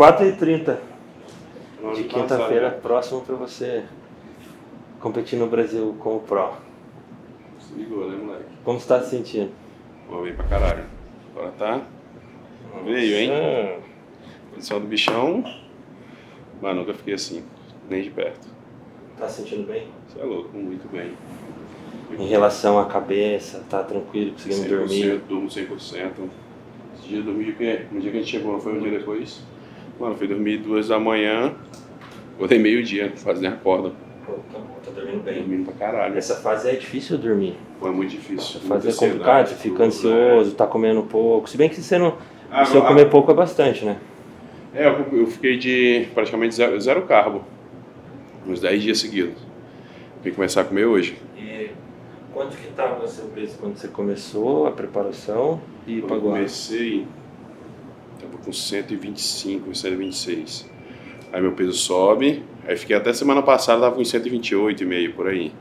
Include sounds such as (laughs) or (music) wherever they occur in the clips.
4h30 No ano de quinta-feira, próximo para você competir no Brasil como Pro. Se ligou, né, moleque? Como você tá se sentindo? Vou vir pra caralho. Agora tá. Veio, hein? Hum, Posição do bichão. Mas nunca fiquei assim, nem de perto. Tá se sentindo bem? Você é louco, muito bem. Em relação à cabeça, tá tranquilo, conseguindo 100%, dormir? durmo 100%. Esse dia eu dormi, que- no dia que a gente chegou, não foi um dia depois? Mano, fui dormir duas da manhã, acordei meio-dia, quase nem acordo. Pô, tá tá dormindo bem. Dormindo pra caralho. Essa fase é difícil dormir. Foi muito difícil. Essa fase é muita complicada, você fica tudo, ansioso, tá comendo pouco. Se bem que você não. Ah, se eu comer ah. pouco é bastante, né? É, eu, fiquei de praticamente zero, zero carbo, uns 10 dias seguidos. Vim começar a comer hoje. E quanto que tava o seu peso quando você começou a preparação e eu pagou? comecei, tava com 125, 126. Aí meu peso sobe, aí fiquei até semana passada, tava com 128,5 por aí.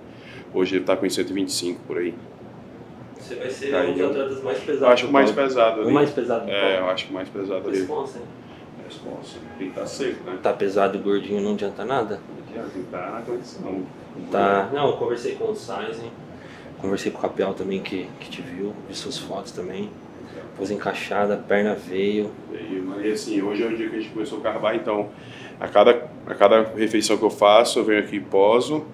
Hoje ele tá com 125 por aí. Você vai ser Aí um dos atletas mais pesados. Eu acho que o mais pesado O ali. mais pesado do É, eu acho que o mais pesado ali. Responsa, hein? Responsa. Tem que estar seco, né? Tá pesado e gordinho não adianta nada. Tem que estar na condição. Tá. Não, eu conversei com o Sizen, conversei com o Capel também que, que te viu, vi suas fotos também. Pôs encaixada, a perna veio. E, assim, hoje é o dia que a gente começou a carbar, então a cada, a cada refeição que eu faço, eu venho aqui e poso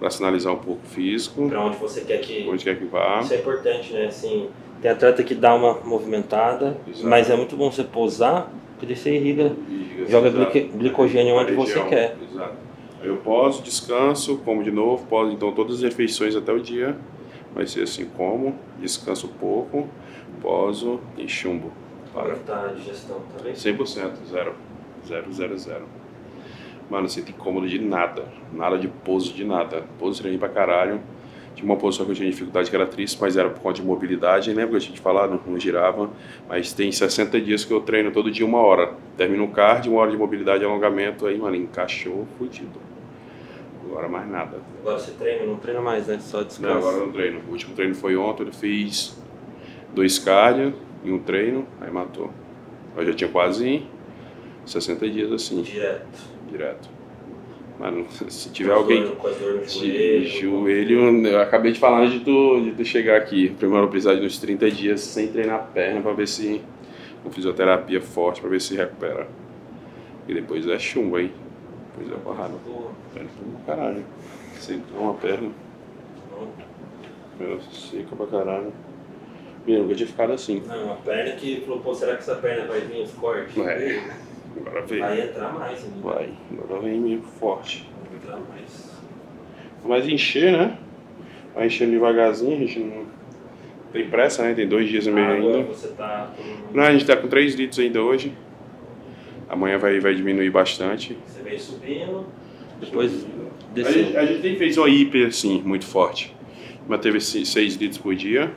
para sinalizar um pouco o físico, Pra onde você quer que. onde quer que vá. Isso é importante, né? Assim, tem atleta que dá uma movimentada, Exato. mas é muito bom você posar, porque você irriga, E, joga glicogênio onde você quer. Exato. Aí eu poso, descanso, como de novo, poso, então todas as refeições até o dia vai ser assim, como, descanso um pouco, poso e chumbo. Para. que tá a digestão, bem? 100%, zero. Zero, zero, zero. Mano, você tem incômodo de nada. Nada de pouso de nada. Pouso treinei pra caralho. Tinha uma posição que eu tinha dificuldade que era triste, mas era por conta de mobilidade. Lembra que eu tinha te falado? Não girava. Mas tem 60 dias que eu treino todo dia uma hora. Termino o card, uma hora de mobilidade e alongamento. Aí, mano, encaixou, fudido. Agora mais nada. Agora você treina, não treina mais, né? Só Não, descansa. agora eu não treino. O último treino foi ontem, eu fiz dois cardio e um treino, aí matou. Eu já tinha quase 60 dias assim, Direto. direto. Mano, (laughs) se tiver alguém. dor- joelho. joelho, eu acabei de falar antes de tu, de tu chegar aqui. Primeiro eu precisar de uns 30 dias sem treinar a perna pra ver se. Com fisioterapia forte pra ver se recupera. E depois é chumbo, hein? Depois é porrada. Perna do caralho. Sentou uma perna. Meu, seca pra caralho. Meu, nunca tinha ficado assim. Não, uma perna que falou, pô, será que essa perna vai vir forte? É. Agora veio. Vai entrar mais, hein? Vai. Agora vem meio forte. Vai entrar mais. Mas encher, né? Vai enchendo devagarzinho, a gente não tem pressa, né? Tem dois dias e meio Ah, ainda. você tá com... Não, a gente tá com 3 litros ainda hoje. Amanhã vai, vai diminuir bastante. Você veio subindo, depois A desceu. gente, a gente tem feito uma hiper, assim, muito forte. Manteve 6 litros por dia.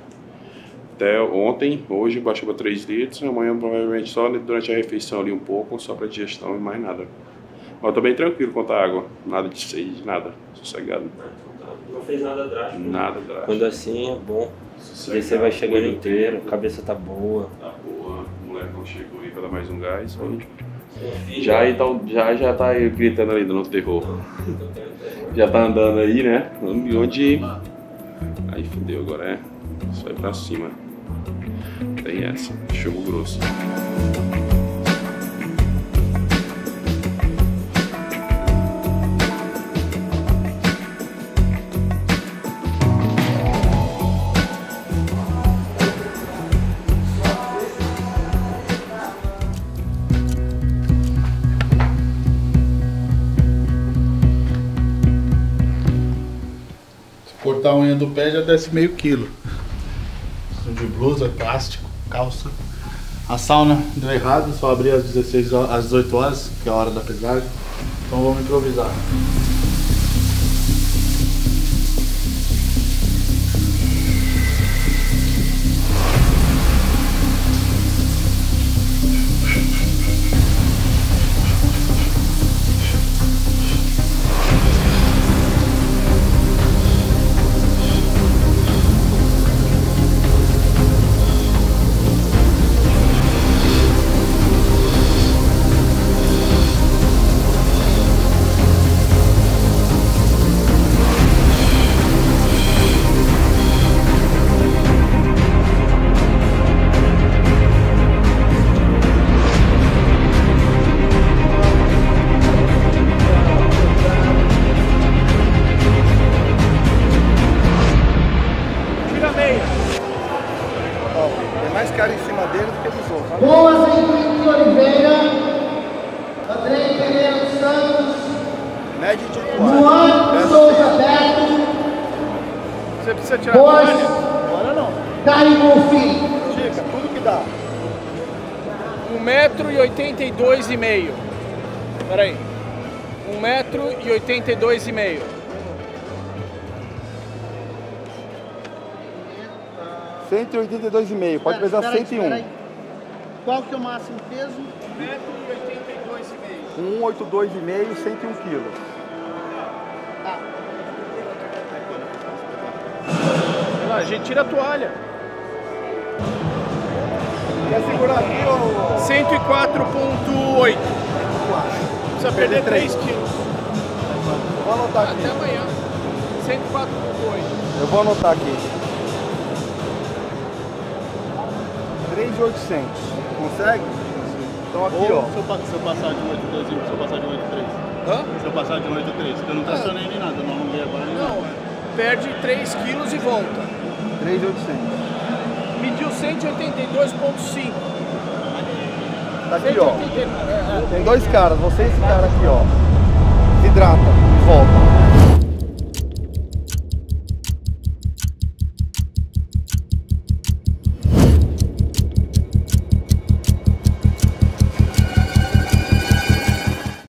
Até ontem, hoje baixou para 3 litros. Amanhã provavelmente só durante a refeição ali um pouco, só para digestão e mais nada. Mas eu tô bem tranquilo quanto à água. Nada de sede, nada. Sossegado. Não fez nada drástico. Nada drástico. Quando assim é bom. Sossegado, Daí você vai chegando inteiro, a cabeça tá boa. Tá boa. O moleque não chegou aí pra dar mais um gás. Filho, Já, aí tá, já, já tá aí gritando ali no terror. Já tá andando aí, né? Onde. onde... Aí fudeu, agora é. Só ir pra cima. Tem essa. Chumbo grosso. Cortar a unha do pé já desce meio quilo. De blusa, plástico, calça. A sauna deu errado, só abri às 16 horas, às 18 horas, que é a hora da pesagem. Então vamos improvisar. Pede de toalha. Luan Souza Beto, Você precisa tirar? Boris Agora não. Caio Bonfim. Dica, tudo que dá. 1 metro e 82 e meio. Pera aí. 1 metro e 82 e meio. Cento e oitenta e dois e meio, pode pesar 101. espera aí. Qual que é o máximo peso? 1 metro 82 meio. 182 e meio, 101 quilos. Tá. Lá, a gente tira a toalha. Quer segurar aqui ou... 104.8. Precisa perder 3 quilos. Vou anotar aqui. Até amanhã. 104.8. Eu vou anotar aqui. 3,800. Consegue? Então aqui, Ou ó. se eu, se eu passar de 8,2, se eu passar de 8,3. Hã? Se eu passar de 8,3, porque eu não tracionei nem nada, eu não alonguei agora nem Não, nada. perde 3 quilos e volta. 3,800. Mediu 182.5. Tá aqui, ó. 180, é, é. Tem dois caras, você e esse cara aqui, ó. Se hidrata e volta.